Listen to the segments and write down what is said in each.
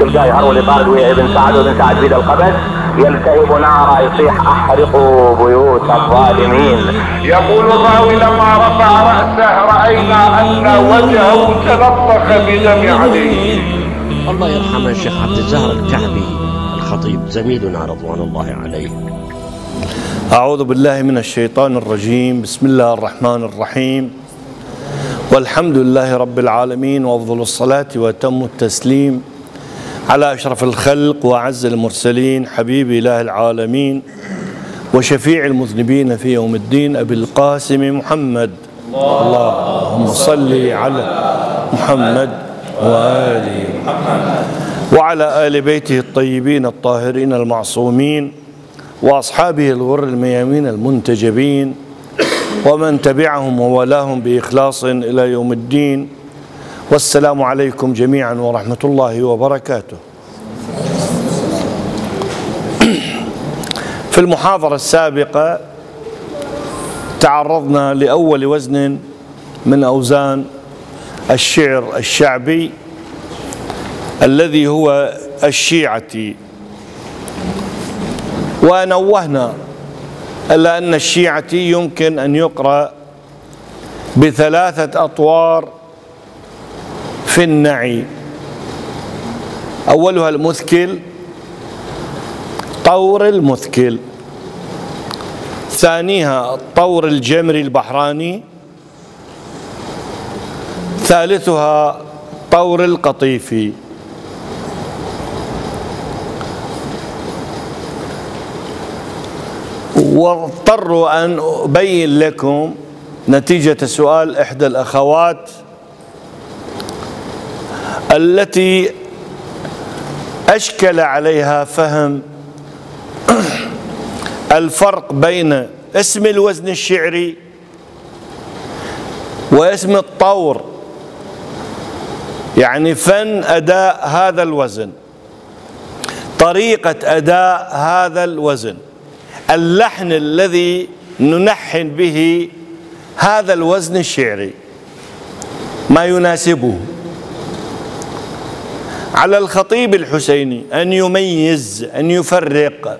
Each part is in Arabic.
تلقاه يهرول لطارد ويا ابن سعد وابن سعد بيد القبس يلتهب نارا يصيح احرقوا بيوت الظالمين. يقول الراوي لما رفع رأسه رأينا أن وجهه تلطخ بدم عليه الله يرحمه الشيخ عبد الزهر الكعبي الخطيب زميلنا رضوان الله عليه. أعوذ بالله من الشيطان الرجيم. بسم الله الرحمن الرحيم. والحمد لله رب العالمين وأفضل الصلاة وأتم التسليم. على أشرف الخلق وأعز المرسلين حبيب إله العالمين وشفيع المذنبين في يوم الدين أبي القاسم محمد. اللهم صل على محمد وآل محمد. وعلى آل بيته الطيبين الطاهرين المعصومين وأصحابه الغر الميامين المنتجبين ومن تبعهم وولاهم بإخلاص إلى يوم الدين. والسلام عليكم جميعا ورحمة الله وبركاته. في المحاضرة السابقة تعرضنا لأول وزن من أوزان الشعر الشعبي الذي هو الشيعتي. ونوهنا إلا أن الشيعتي يمكن أن يقرأ بثلاثة أطوار في النعي. أولها المثكل طور المثكل ثانيها الطور الجمري البحراني. ثالثها طور القطيفي واضطر أن أبين لكم نتيجة سؤال إحدى الأخوات. التي أشكل عليها فهم الفرق بين اسم الوزن الشعري واسم الطور. يعني فن أداء هذا الوزن طريقة أداء هذا الوزن اللحن الذي ننحن به هذا الوزن الشعري ما يناسبه. على الخطيب الحسيني أن يميز أن يفرق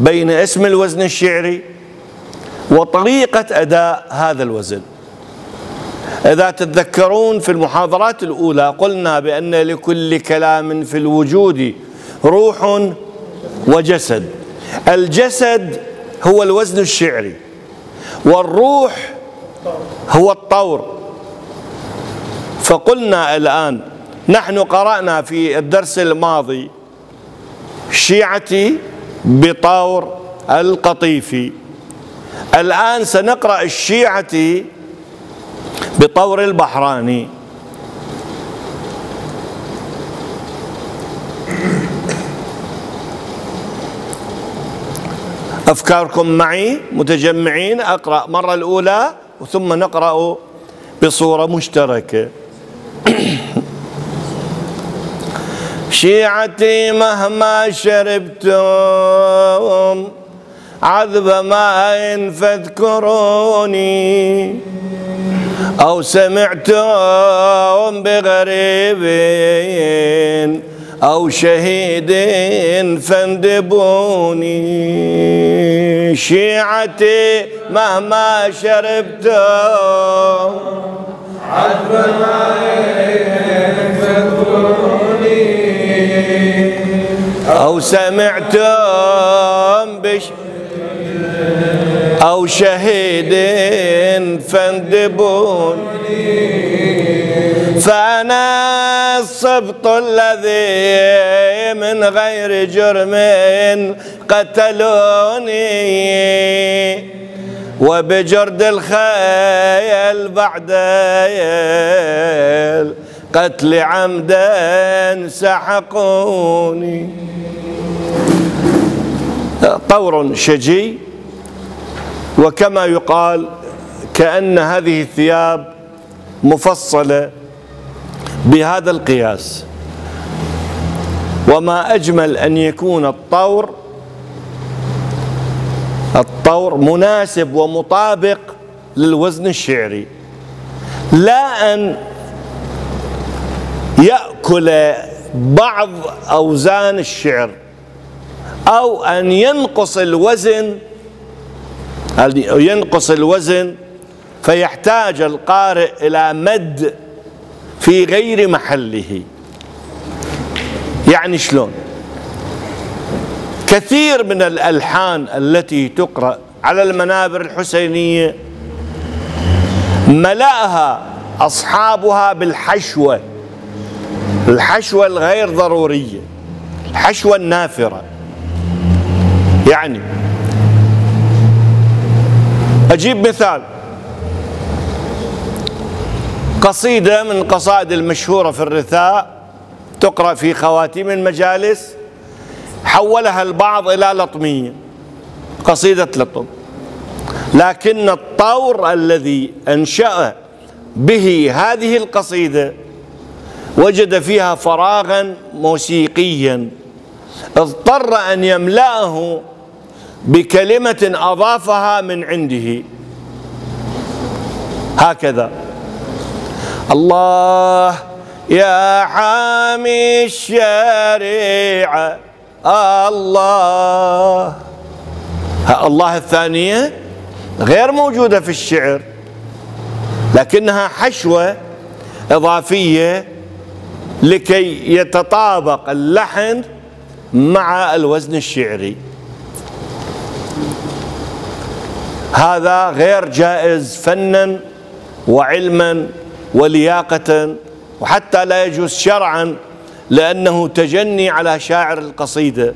بين اسم الوزن الشعري وطريقة أداء هذا الوزن. إذا تتذكرون في المحاضرات الأولى قلنا بأن لكل كلام في الوجود روح وجسد. الجسد هو الوزن الشعري والروح هو الطور. فقلنا الآن نحن قرأنا في الدرس الماضي شيعتي بطور القطيفي. الآن سنقرأ الشيعتي بطور البحراني. أفكاركم معي متجمعين أقرأ مرة الأولى ثم نقرأ بصورة مشتركة. شيعتي مهما شربتم عذب ماء فاذكروني. أو سمعتم بغريب أو شهيد فاندبوني. شيعتي مهما شربتم عذب ماء فاذكروني. أو سمعتم بش أو شهيد فاندبون. فأنا الصبط الذي من غير جرم قتلوني. وبجرد الخيل بعد قتل عمدا سحقوني. طور شجي وكما يقال كأن هذه الثياب مفصلة بهذا القياس. وما أجمل أن يكون الطور الطور مناسب ومطابق للوزن الشعري. لا أن يأكل بعض أوزان الشعر أو أن ينقص الوزن ينقص الوزن فيحتاج القارئ إلى مد في غير محله. يعني شلون؟ كثير من الألحان التي تقرأ على المنابر الحسينية ملأها أصحابها بالحشوة. الحشوة الغير ضرورية الحشوة النافرة. يعني أجيب مثال. قصيدة من القصائد المشهورة في الرثاء تقرأ في خواتيم المجالس حولها البعض إلى لطمية قصيدة لطم. لكن الطور الذي أنشأ به هذه القصيدة وجد فيها فراغا موسيقيا. اضطر أن يملأه بكلمة أضافها من عنده. هكذا. الله يا حامي الشريعة الله. الله الثانية غير موجودة في الشعر لكنها حشوة إضافية لكي يتطابق اللحن مع الوزن الشعري. هذا غير جائز فنا وعلما ولياقة وحتى لا يجوز شرعا لأنه تجني على شاعر القصيدة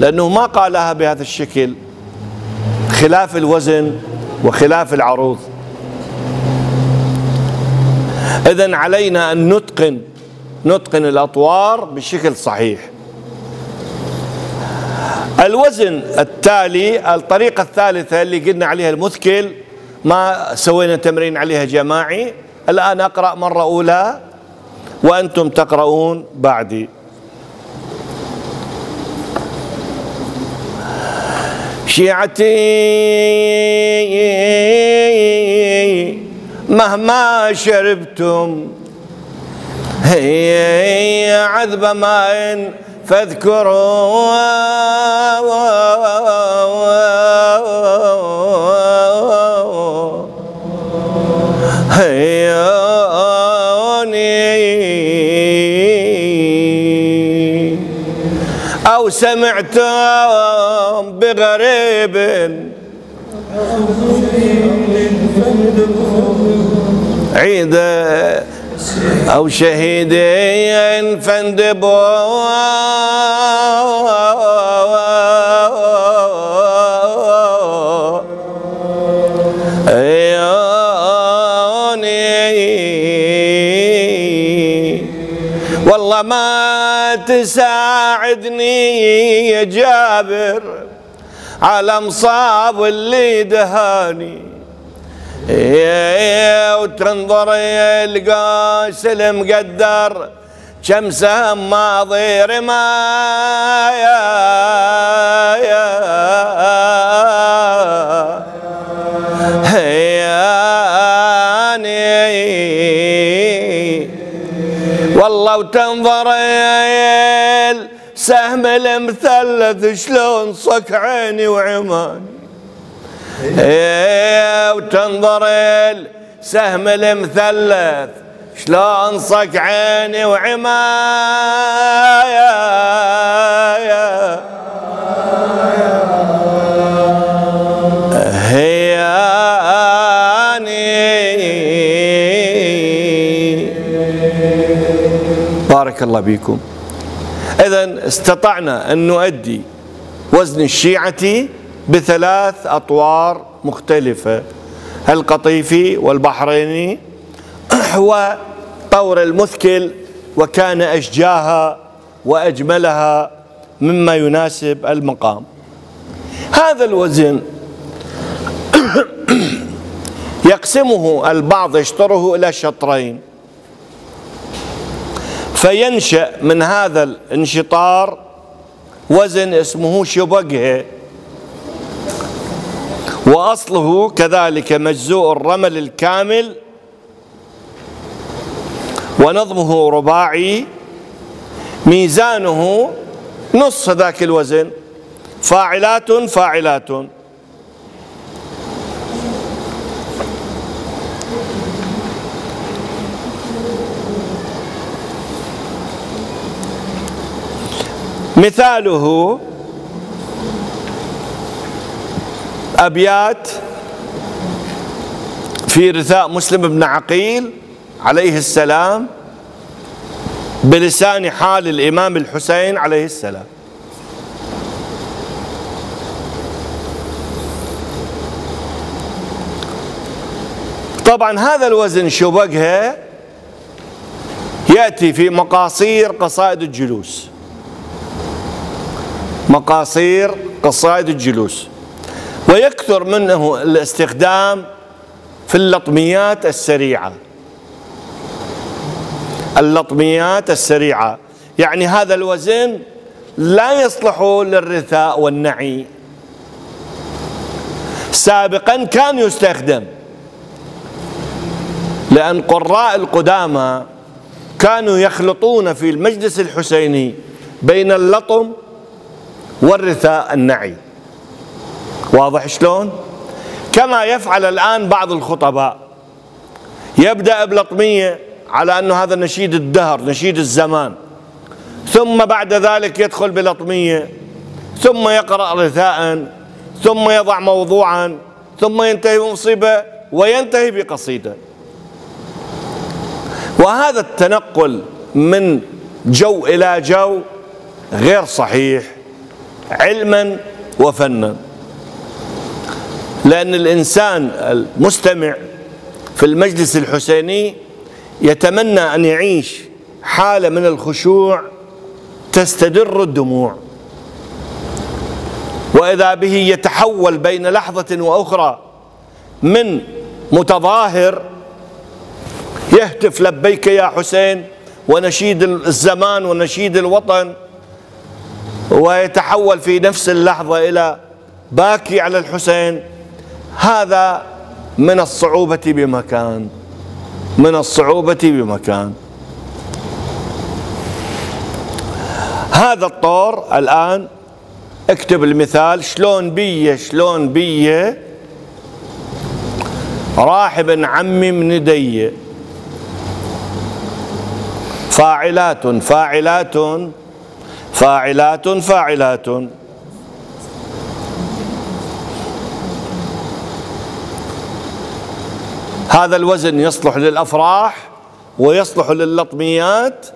لأنه ما قالها بهذا الشكل خلاف الوزن وخلاف العروض. إذا علينا أن نتقن نتقن الأطوار بشكل صحيح. الوزن التالي الطريقة الثالثة اللي قلنا عليها المثكل ما سوينا تمرين عليها جماعي. الآن أقرأ مرة أولى وأنتم تقرؤون بعدي. شيعتي مهما شربتم هي عذب ماء فاذكروا أو سمعتم بغريب. عيد أو شهيدين فاندبوا والله ما تساعدني يا جابر على مصاب اللي دهاني. وتنظر القاس المقدر كم سهم ماضي رمايا والله وتنظر السهم المثلث شلون صك عيني وعماني. إيه وتنظر السهم المثلث. شلون صك عيني وعمايا. بارك الله بكم إذا استطعنا أن نؤدي وزن الشيعة بثلاث أطوار مختلفة. القطيفي والبحريني وطور المثكل وكان أشجاها وأجملها مما يناسب المقام. هذا الوزن يقسمه البعض يشطره إلى شطرين. فينشأ من هذا الانشطار وزن اسمه شبقه وأصله كذلك مجزوء الرمل الكامل ونظمه رباعي ميزانه نص ذاك الوزن. فاعلات فاعلات. مثاله أبيات في رثاء مسلم بن عقيل عليه السلام بلسان حال الإمام الحسين عليه السلام. طبعا هذا الوزن شبقها يأتي في مقاصير قصائد الجلوس. مقاصير قصائد الجلوس. ويكثر منه الاستخدام في اللطميات السريعة. اللطميات السريعة. يعني هذا الوزن لا يصلح للرثاء والنعي. سابقا كان يستخدم لأن قراء القدامى كانوا يخلطون في المجلس الحسيني بين اللطم والرثاء النعي. واضح شلون؟ كما يفعل الآن بعض الخطباء. يبدأ بلطمية على أنه هذا نشيد الدهر نشيد الزمان. ثم بعد ذلك يدخل بلطمية ثم يقرأ رثاء ثم يضع موضوعا ثم ينتهي بمصيبة وينتهي بقصيدة. وهذا التنقل من جو إلى جو غير صحيح علما وفنا. لأن الإنسان المستمع في المجلس الحسيني يتمنى أن يعيش حالة من الخشوع تستدر الدموع. وإذا به يتحول بين لحظة وأخرى من متظاهر يهتف لبيك يا حسين ونشيد الزمان ونشيد الوطن ويتحول في نفس اللحظة إلى باكي على الحسين هذا من الصعوبة بمكان من الصعوبة بمكان. هذا الطور الآن اكتب المثال شلون بيه شلون بيه راحب عمي من دي. فاعلات فاعلات فاعلات فاعلات. هذا الوزن يصلح للأفراح ويصلح لللطميات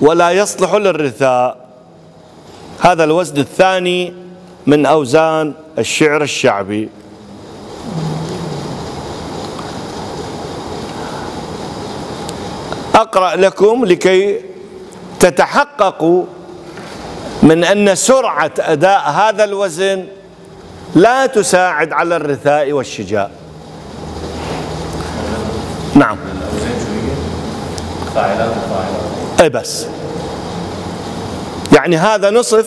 ولا يصلح للرثاء. هذا الوزن الثاني من أوزان الشعر الشعبي. أقرأ لكم لكي تتحققوا من أن سرعة أداء هذا الوزن لا تساعد على الرثاء والشجاع. نعم. اي بس. يعني هذا نصف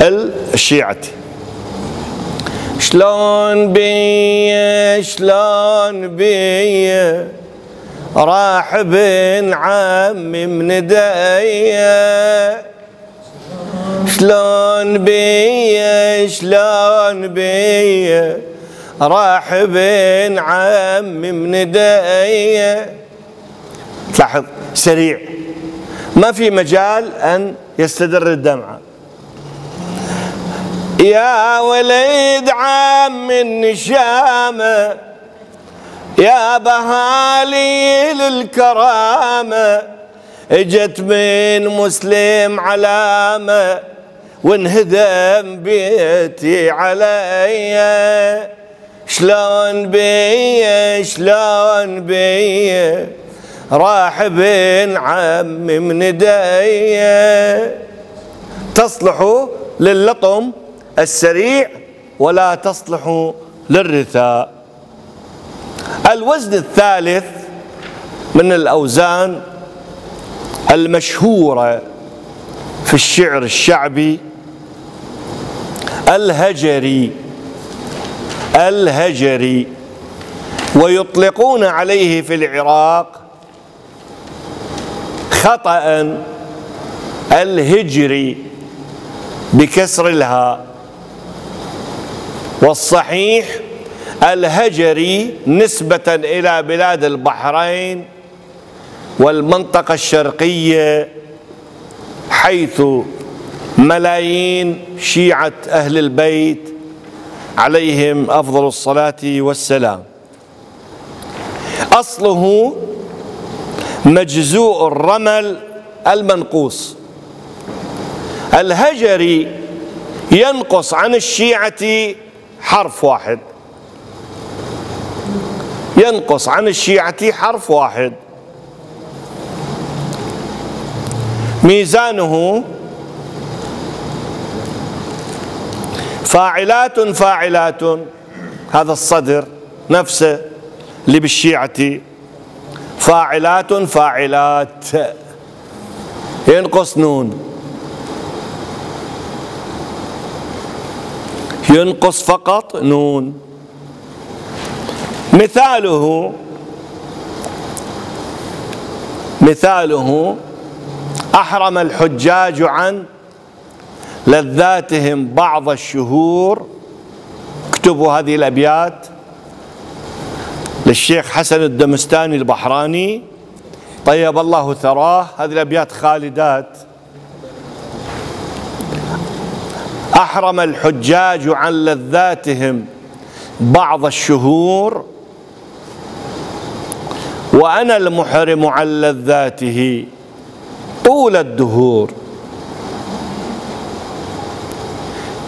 الشيعة. شلون بي شلون بي؟ راح بن عمي من دايه شلون بي شلون بي؟ راح بين عمي من داية. تلاحظ سريع. ما في مجال أن يستدر الدمعه يا وليد عم النشامه يا بهالي للكرامه إجت من مسلم علامه وانهدم بيتي علي. شلون بي شلون بي راح بين عمي من دي تصلح للطم السريع ولا تصلح للرثاء. الوزن الثالث من الأوزان المشهورة في الشعر الشعبي الهجري. الهجري ويطلقون عليه في العراق خطأ الهجري بكسر الهاء. والصحيح الهجري نسبة إلى بلاد البحرين والمنطقة الشرقية حيث ملايين شيعة أهل البيت عليهم أفضل الصلاة والسلام. أصله مجزوء الرمل المنقوص. الهجري ينقص عن الشيعة حرف واحد. ينقص عن الشيعة حرف واحد. ميزانه فاعلات فاعلات. هذا الصدر نفسه اللي بالشيعة. فاعلات فاعلات. ينقص نون. ينقص فقط نون. مثاله مثاله أحرم الحجاج عن لذاتهم بعض الشهور. اكتبوا هذه الأبيات للشيخ حسن الدمستاني البحراني. طيب الله ثراه. هذه الأبيات خالدات. أحرم الحجاج عن لذاتهم بعض الشهور. وأنا المحرم عن لذاته طول الدهور.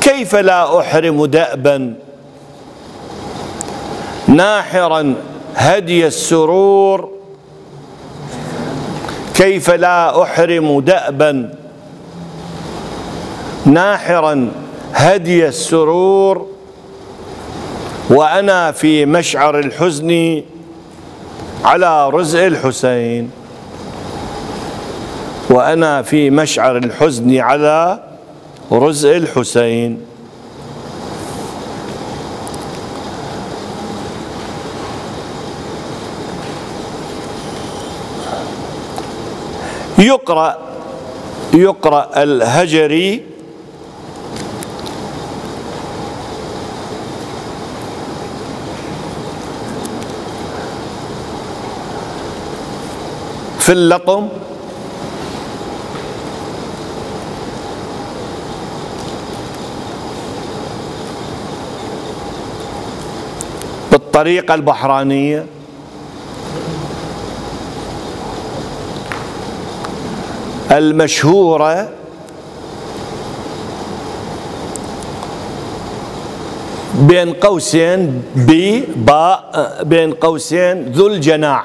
كيف لا أحرم دأبا ناحرا هدي السرور؟ كيف لا أحرم دأبا ناحرا هدي السرور؟ وأنا في مشعر الحزن على رزء الحسين. وأنا في مشعر الحزن على رزء الحسين. يقرأ يقرأ الهجري. في اللطم بالطريقة البحرانية. المشهورة بين قوسين بباء بين قوسين ذو الجناح.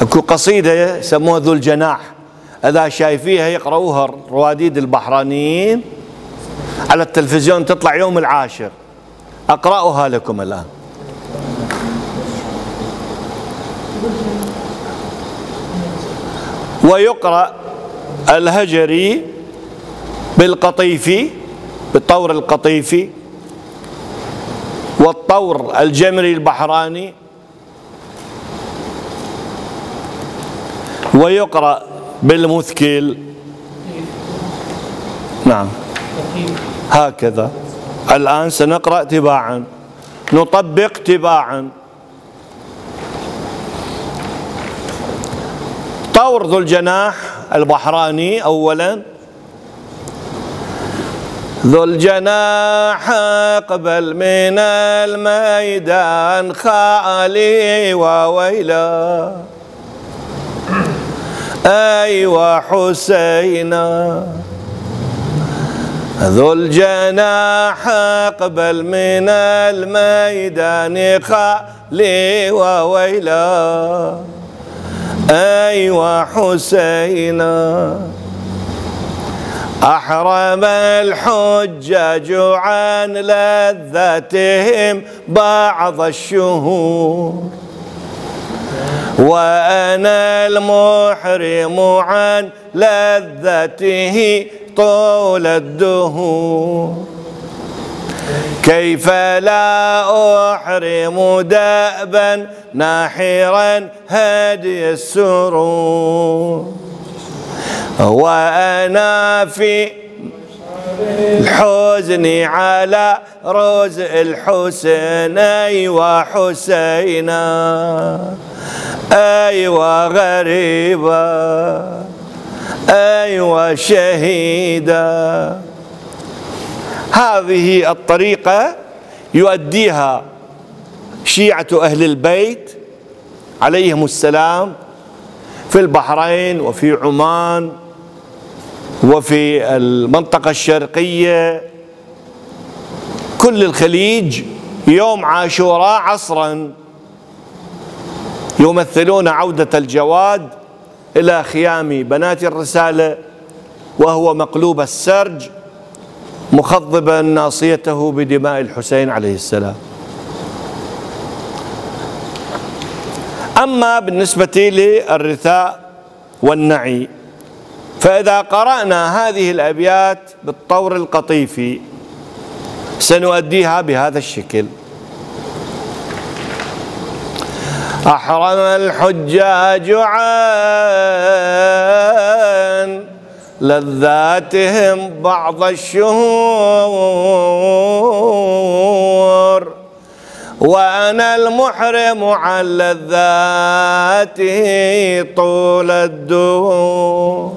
اكو قصيدة يسموها ذو الجناح. اذا شايفيها يقرؤوها الرواديد البحرانيين على التلفزيون تطلع يوم العاشر. أقرأها لكم الآن. ويقرأ الهجري بالقطيفي بالطور القطيفي والطور الجمري البحراني. ويقرأ بالمثكل نعم. هكذا. الآن سنقرأ تباعا نطبق تباعا طور ذو الجناح البحراني أولا. ذو الجناح قبل من الميدان خالي وويلا. أيوة حسينا. ذو الجناح قبل من الميدان خالي وويلا. أيوة حسينا. أحرم الحجاج عن لذتهم بعض الشهور. وأنا المحرم عن لذته طول الدهور. كيف لا أحرم دأبا ناحرا هدي السرور؟ وأنا في الحزن على روز الحسين أيوة حسينا أيوة غريبة. أيوة شهيدة. هذه الطريقة يؤديها شيعة أهل البيت عليهم السلام في البحرين وفي عمان وفي المنطقة الشرقية. كل الخليج يوم عاشوراء عصرا يمثلون عودة الجواد إلى خيام بنات الرسالة وهو مقلوب السرج مخضبا ناصيته بدماء الحسين عليه السلام. أما بالنسبة للرثاء والنعي فإذا قرأنا هذه الأبيات بالطور القطيفي سنؤديها بهذا الشكل. أحرم الحجاج عن لذاتهم بعض الشهور. وأنا المحرم عن لذاته طول الدور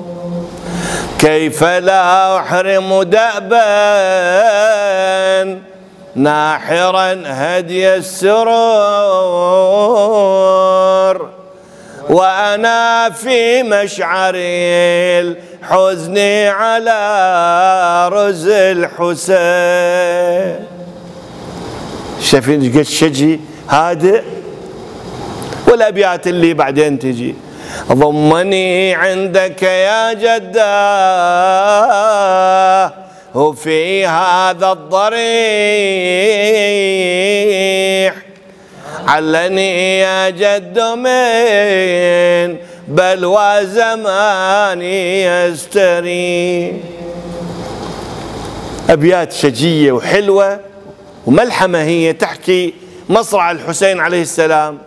كيف لا أحرم دأبا ناحرا هدي السرور. وأنا في مشعر الحزن على رز الحسين. شايفين قد شجي هادئ؟ والأبيات اللي بعدين تجي. ضمني عندك يا جداه. وفي هذا الضريح علني يا جد من بلوى زماني يستريح أبيات شجية وحلوة وملحمة هي تحكي مصرع الحسين عليه السلام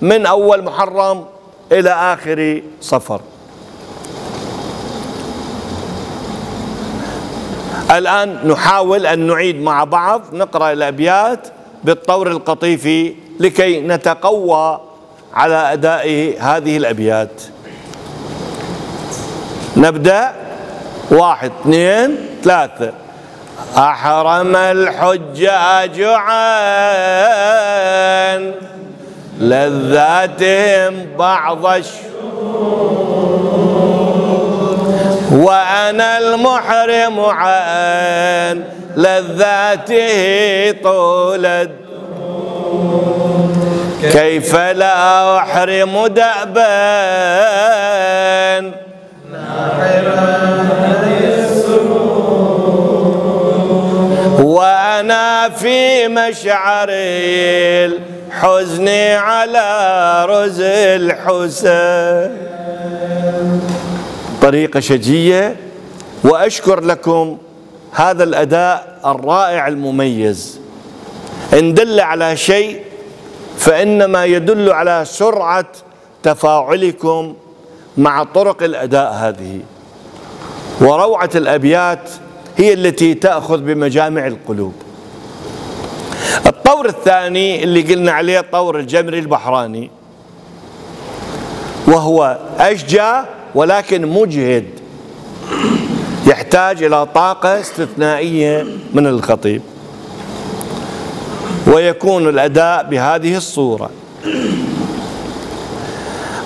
من أول محرم إلى آخر صفر. الآن نحاول أن نعيد مع بعض نقرأ الأبيات بالطور القطيفي لكي نتقوى على أداء هذه الأبيات. نبدأ. واحد اثنين ثلاثة. أحرم الحجاج عن لذاتهم بعض وأنا المحرم عن لذاته طول كيف لا أحرم دأبا؟ وأنا في مشعر الحزن على رز الحسين. طريقة شجية وأشكر لكم هذا الأداء الرائع المميز. إن دل على شيء فإنما يدل على سرعة تفاعلكم مع طرق الأداء هذه. وروعة الأبيات هي التي تأخذ بمجامع القلوب. الطور الثاني اللي قلنا عليه الطور الجمري البحراني وهو أشجى ولكن مجهد يحتاج إلى طاقة استثنائية من الخطيب. ويكون الأداء بهذه الصورة.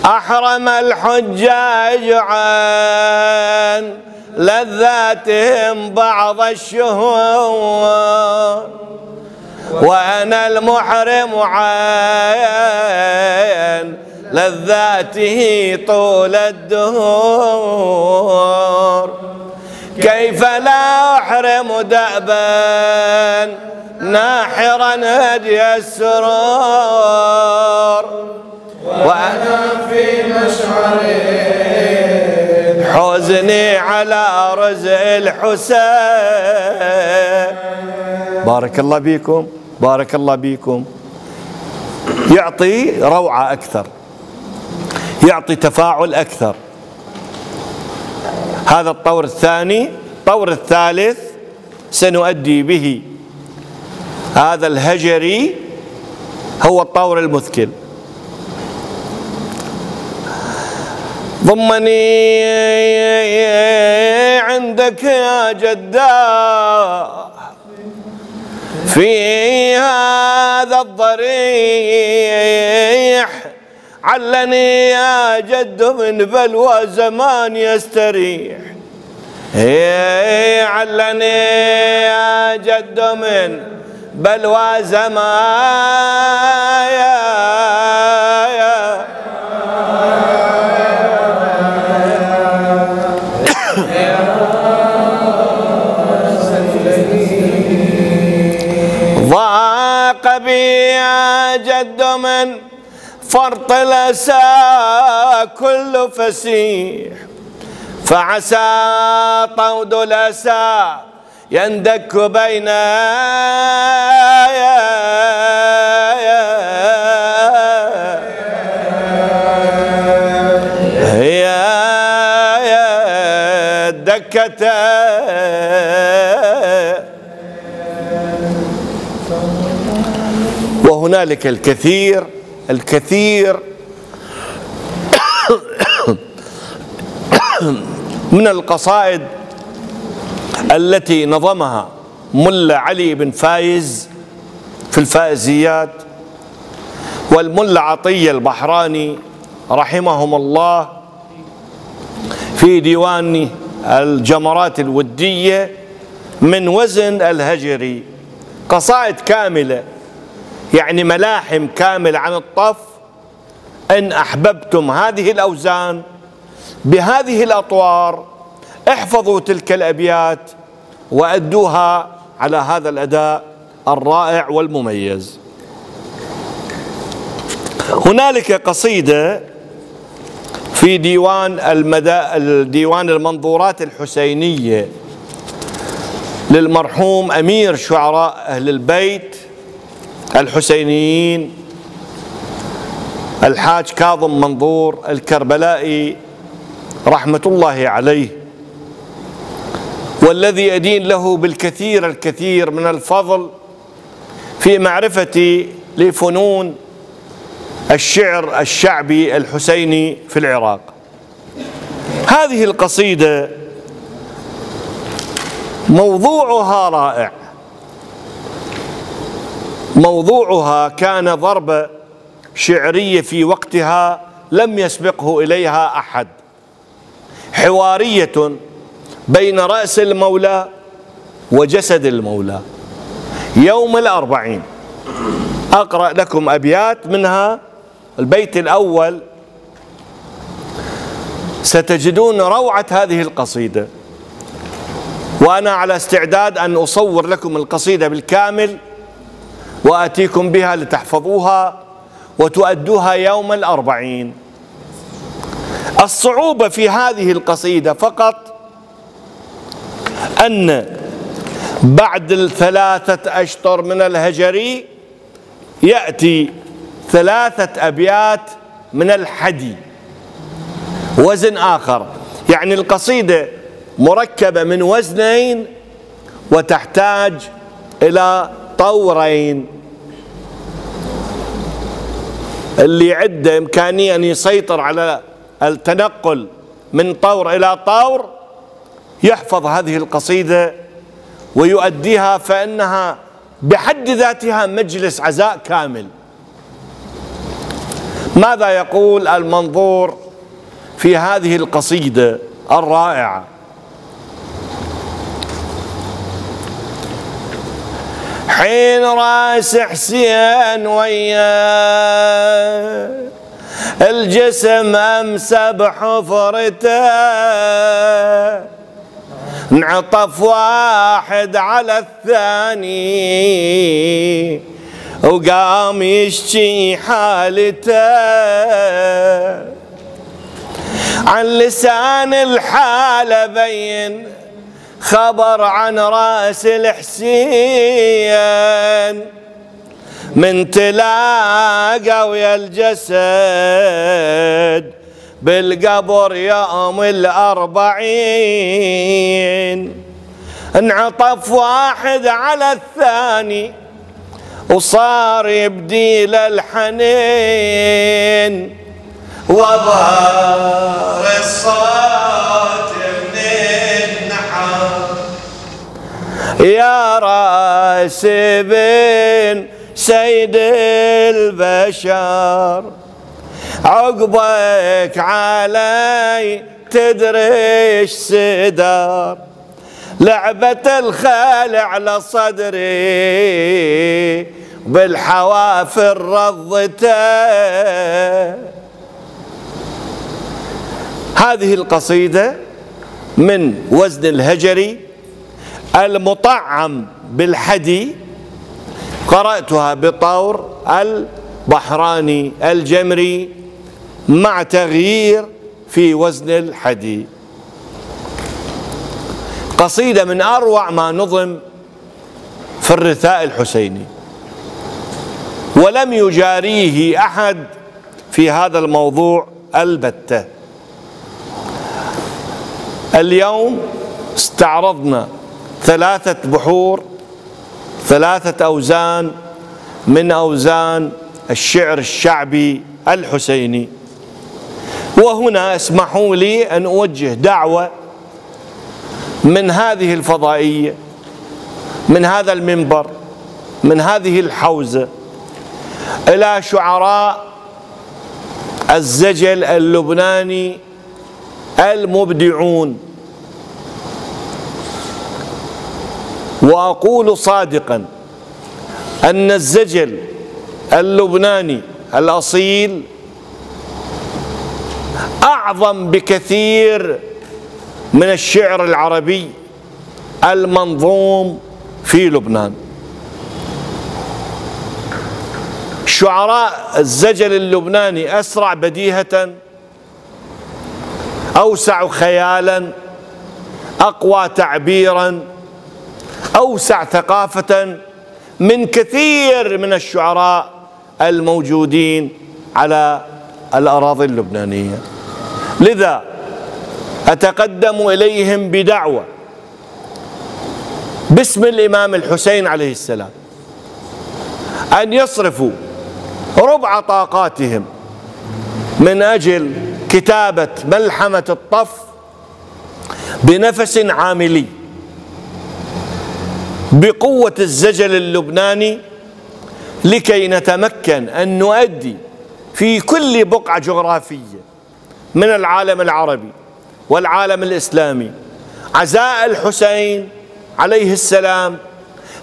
أحرم الحجاج عن لذاتهم بعض الشهور. وأنا المحرم عن لذاته طول الدهور. كيف لا أحرم دأبا ناحرا هدي السرور. في مشعري حزني على رزق الحسين. بارك الله بيكم بارك الله بيكم يعطي روعة أكثر. يعطي تفاعل أكثر. هذا الطور الثاني الطور الثالث سنؤدي به. هذا الهجري هو الطور المثكل ضمني عندك يا جداه في هذا الضريح علني يا جد من بلوى زمان يستريح. علني يا جد من بلوى زمان. ضاق بي يا جد من فرط الأسى كل فسيح. فعسى طود الأسى يندك بين دكته وهنالك الكثير الكثير من القصائد التي نظمها ملا علي بن فايز في الفائزيات والملا عطية البحراني رحمهم الله في ديوان الجمرات الودية من وزن الهجري. قصائد كاملة يعني ملاحم كاملة عن الطف إن أحببتم هذه الأوزان بهذه الأطوار احفظوا تلك الأبيات وأدوها على هذا الأداء الرائع والمميز. هنالك قصيدة في ديوان المدى ديوان المنظورات الحسينية للمرحوم أمير شعراء أهل البيت الحسينيين الحاج كاظم منظور الكربلائي رحمة الله عليه والذي أدين له بالكثير الكثير من الفضل في معرفتي لفنون الشعر الشعبي الحسيني في العراق. هذه القصيدة موضوعها رائع. موضوعها كان ضربة شعرية في وقتها لم يسبقه إليها أحد. حوارية بين رأس المولى وجسد المولى. يوم الأربعين. أقرأ لكم أبيات منها. البيت الأول. ستجدون روعة هذه القصيدة. وأنا على استعداد أن أصور لكم القصيدة بالكامل. وآتيكم بها لتحفظوها وتؤدوها يوم الأربعين. الصعوبة في هذه القصيدة فقط أن بعد الثلاثة أشطر من الهجري يأتي ثلاثة أبيات من الحدي وزن آخر. يعني القصيدة مركبة من وزنين وتحتاج إلى طورين اللي عنده إمكانية أن يسيطر على التنقل من طور إلى طور يحفظ هذه القصيدة ويؤديها فإنها بحد ذاتها مجلس عزاء كامل. ماذا يقول المنظور في هذه القصيدة الرائعة؟ حين راس حسين وياه الجسم امسى بحفرته انعطف واحد على الثاني. وقام يشكي حالته. عن لسان الحالة بين خبر عن رأس الحسين من تلاقى ويا الجسد بالقبر يوم الأربعين. انعطف واحد على الثاني وصار يبدي الحنين. وظهر الصوت من النحر يا رأس بن سيد البشر عقبك علي تدري إيش سدر لعبة الخال على صدري بالحوافر رضته هذه القصيدة من وزن الهجري المطعم بالحدي قرأتها بطور البحراني الجمري مع تغيير في وزن الحدي. قصيدة من أروع ما نظم في الرثاء الحسيني. ولم يجاريه أحد في هذا الموضوع البتة. اليوم استعرضنا ثلاثة بحور ثلاثة أوزان من أوزان الشعر الشعبي الحسيني. وهنا اسمحوا لي أن أوجه دعوة من هذه الفضائية من هذا المنبر من هذه الحوزة إلى شعراء الزجل اللبناني المبدعون. وأقول صادقا أن الزجل اللبناني الأصيل أعظم بكثير من الشعر العربي المنظوم في لبنان. شعراء الزجل اللبناني أسرع بديهة أوسع خيالا أقوى تعبيرا أوسع ثقافة من كثير من الشعراء الموجودين على الأراضي اللبنانية. لذا أتقدم إليهم بدعوة باسم الإمام الحسين عليه السلام أن يصرفوا ربع طاقاتهم من أجل كتابة ملحمة الطف بنفس عاملي. بقوة الزجل اللبناني لكي نتمكن أن نؤدي في كل بقعة جغرافية من العالم العربي والعالم الإسلامي عزاء الحسين عليه السلام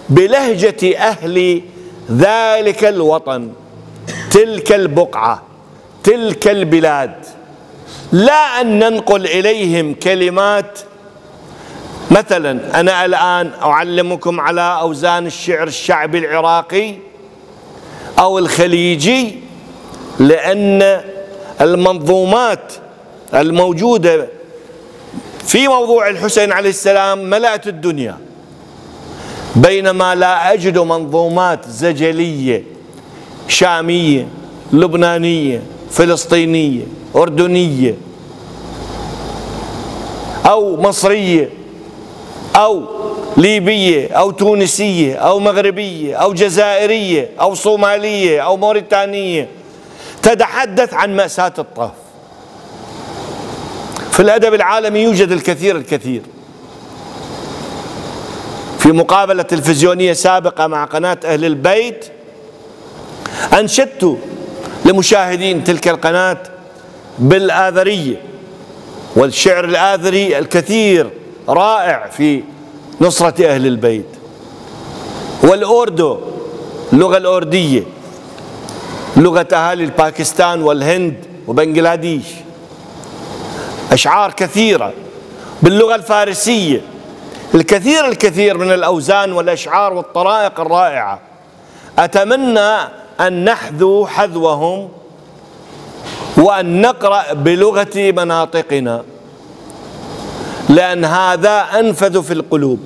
بلهجة أهل ذلك الوطن تلك البقعة تلك البلاد. لا أن ننقل إليهم كلمات مثلا أنا الآن أعلمكم على أوزان الشعر الشعبي العراقي أو الخليجي لأن المنظومات الموجودة في موضوع الحسين عليه السلام ملأت الدنيا. بينما لا أجد منظومات زجلية شامية لبنانية فلسطينية أردنية أو مصرية أو ليبية أو تونسية أو مغربية أو جزائرية أو صومالية أو موريتانية تتحدث عن مأساة الطرف في الأدب العالمي يوجد الكثير الكثير. في مقابلة تلفزيونية سابقة مع قناة أهل البيت أنشدت لمشاهدين تلك القناة بالآذرية والشعر الآذري الكثير. رائع في نصرة أهل البيت. والأوردو اللغة الأوردية لغة أهالي الباكستان والهند وبنغلاديش. أشعار كثيرة باللغة الفارسية الكثير الكثير من الأوزان والأشعار والطرائق الرائعة. أتمنى أن نحذو حذوهم وأن نقرأ بلغة مناطقنا. لأن هذا أنفذ في القلوب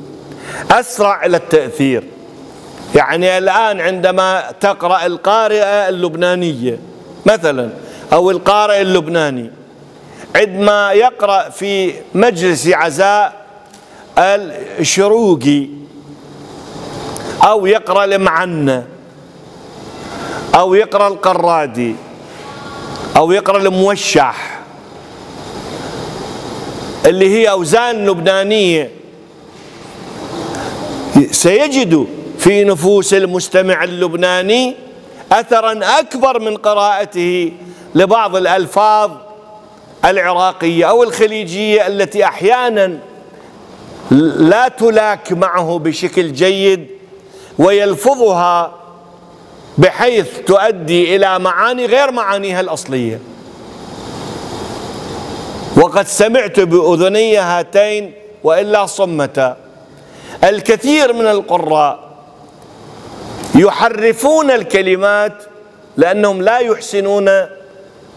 أسرع إلى التأثير. يعني الآن عندما تقرأ القارئة اللبنانية مثلا أو القارئ اللبناني عندما يقرأ في مجلس عزاء الشروقي أو يقرأ المعنى أو يقرأ القرادي أو يقرأ الموشح اللي هي أوزان لبنانية. سيجد في نفوس المستمع اللبناني أثرا أكبر من قراءته لبعض الألفاظ العراقية أو الخليجية التي أحيانا لا تلاك معه بشكل جيد ويلفظها بحيث تؤدي إلى معاني غير معانيها الأصلية. وقد سمعت بأذني هاتين وإلا صمتا الكثير من القراء يحرفون الكلمات لأنهم لا يحسنون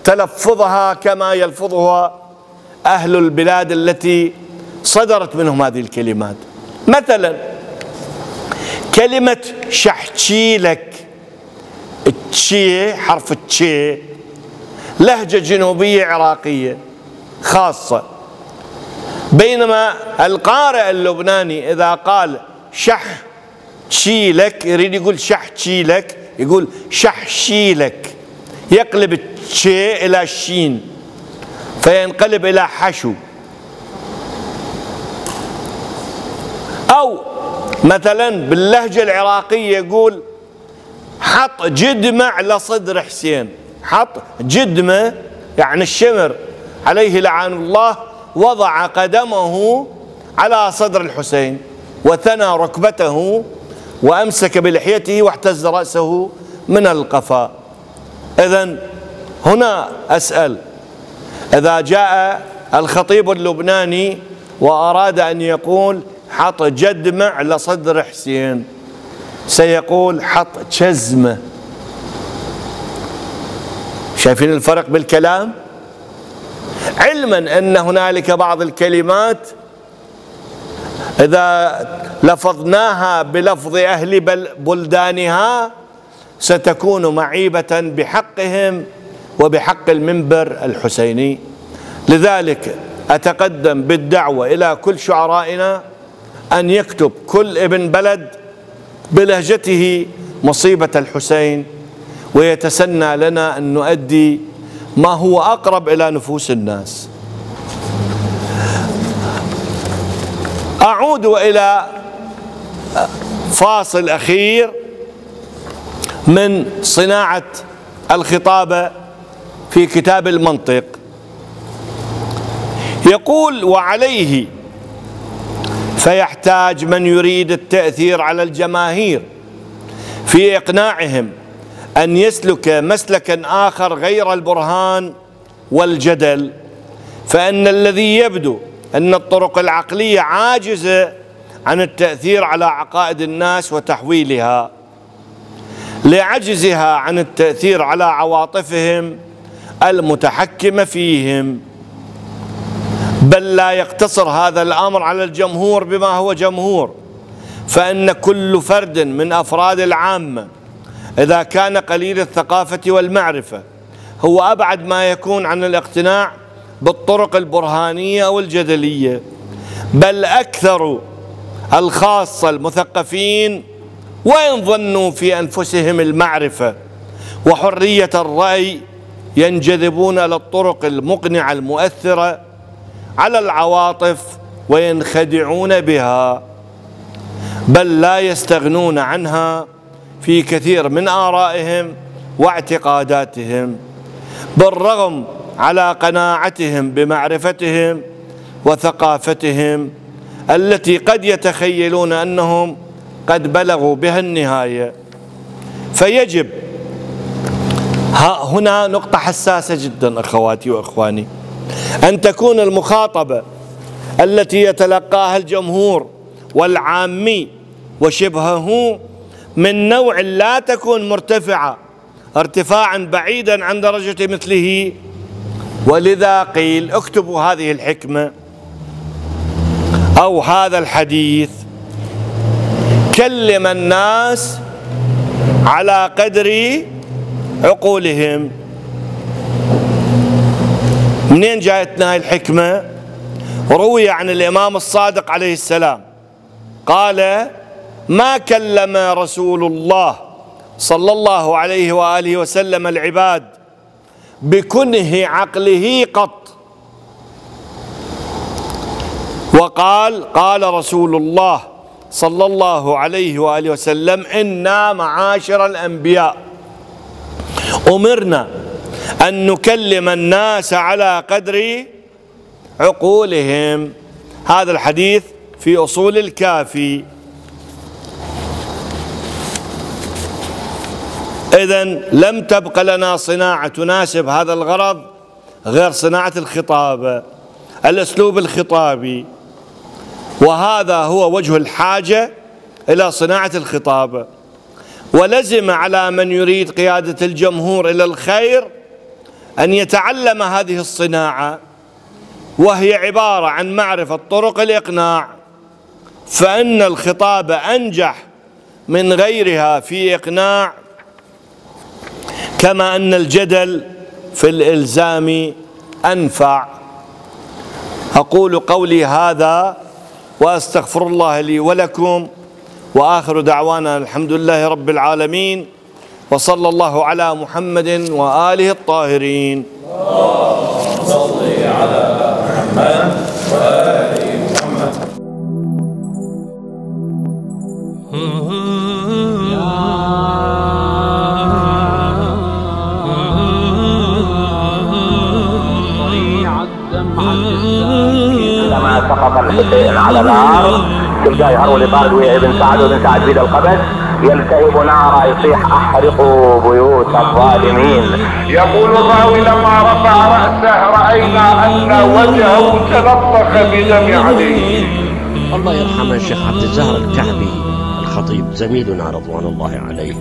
تلفظها كما يلفظها أهل البلاد التي صدرت منهم هذه الكلمات. مثلا كلمة شحشيلك تشي حرف تشي لهجة جنوبية عراقية. خاصة. بينما القارئ اللبناني إذا قال شح شيلك يريد يقول شح شيلك يقول شح شيلك يقلب الشي إلى الشين فينقلب إلى حشو. أو مثلا باللهجة العراقية يقول حط جدمة على صدر حسين. حط جدمة يعني الشمر. عليه لعان الله وضع قدمه على صدر الحسين وثنى ركبته وأمسك بلحيته واحتز رأسه من القفا. إذا هنا أسأل إذا جاء الخطيب اللبناني وأراد أن يقول حط جدمة على صدر حسين سيقول حط جزمة. شايفين الفرق بالكلام؟ علما أن هنالك بعض الكلمات إذا لفظناها بلفظ أهل بلدانها ستكون معيبة بحقهم وبحق المنبر الحسيني. لذلك أتقدم بالدعوة إلى كل شعرائنا أن يكتب كل ابن بلد بلهجته مصيبة الحسين ويتسنى لنا أن نؤدي ما هو أقرب إلى نفوس الناس. أعود إلى فاصل أخير من صناعة الخطابة في كتاب المنطق. يقول وعليه فيحتاج من يريد التأثير على الجماهير في إقناعهم أن يسلك مسلكا آخر غير البرهان والجدل. فإن الذي يبدو أن الطرق العقلية عاجزة عن التأثير على عقائد الناس وتحويلها لعجزها عن التأثير على عواطفهم المتحكمة فيهم. بل لا يقتصر هذا الأمر على الجمهور بما هو جمهور. فإن كل فرد من أفراد العامة إذا كان قليل الثقافة والمعرفة هو أبعد ما يكون عن الاقتناع بالطرق البرهانية أو الجدلية بل أكثر الخاصة المثقفين وإن ظنوا في أنفسهم المعرفة وحرية الرأي ينجذبون للطرق المقنعة المؤثرة على العواطف وينخدعون بها بل لا يستغنون عنها في كثير من آرائهم واعتقاداتهم بالرغم على قناعتهم بمعرفتهم وثقافتهم التي قد يتخيلون أنهم قد بلغوا بها النهاية. فيجب هنا نقطة حساسة جدا أخواتي وأخواني أن تكون المخاطبة التي يتلقاها الجمهور والعامي وشبهه من نوع لا تكون مرتفعة ارتفاعا بعيدا عن درجة مثله. ولذا قيل اكتبوا هذه الحكمة أو هذا الحديث. كلم الناس على قدر عقولهم. منين جاءتنا هاي الحكمة؟ روي عن الإمام الصادق عليه السلام. قال ما كلم رسول الله صلى الله عليه وآله وسلم العباد بكنه عقله قط. وقال قال رسول الله صلى الله عليه وآله وسلم إنا معاشر الأنبياء. أمرنا أن نكلم الناس على قدر عقولهم. هذا الحديث في أصول الكافي. اذا لم تبق لنا صناعة تناسب هذا الغرض غير صناعة الخطابه الأسلوب الخطابي. وهذا هو وجه الحاجة إلى صناعة الخطاب. ولزم على من يريد قيادة الجمهور إلى الخير أن يتعلم هذه الصناعة وهي عبارة عن معرفة طرق الإقناع. فإن الخطاب أنجح من غيرها في إقناع كما أن الجدل في الإلزام أنفع. أقول قولي هذا وأستغفر الله لي ولكم وآخر دعوانا الحمد لله رب العالمين وصلى الله على محمد وآله الطاهرين. صل على محمد وآل سقط الحسين على الأرض تلقاه يهرول بارد ويا ابن سعد وابن سعد بيد القبس. يلتهب نارا يصيح احرقوا بيوت الظالمين. يقول الراوي لما رفع رأسه رأينا أن وجهه تلطخ بدم عليه الله يرحمه الشيخ عبد الزهر الكعبي الخطيب زميلنا رضوان الله عليه.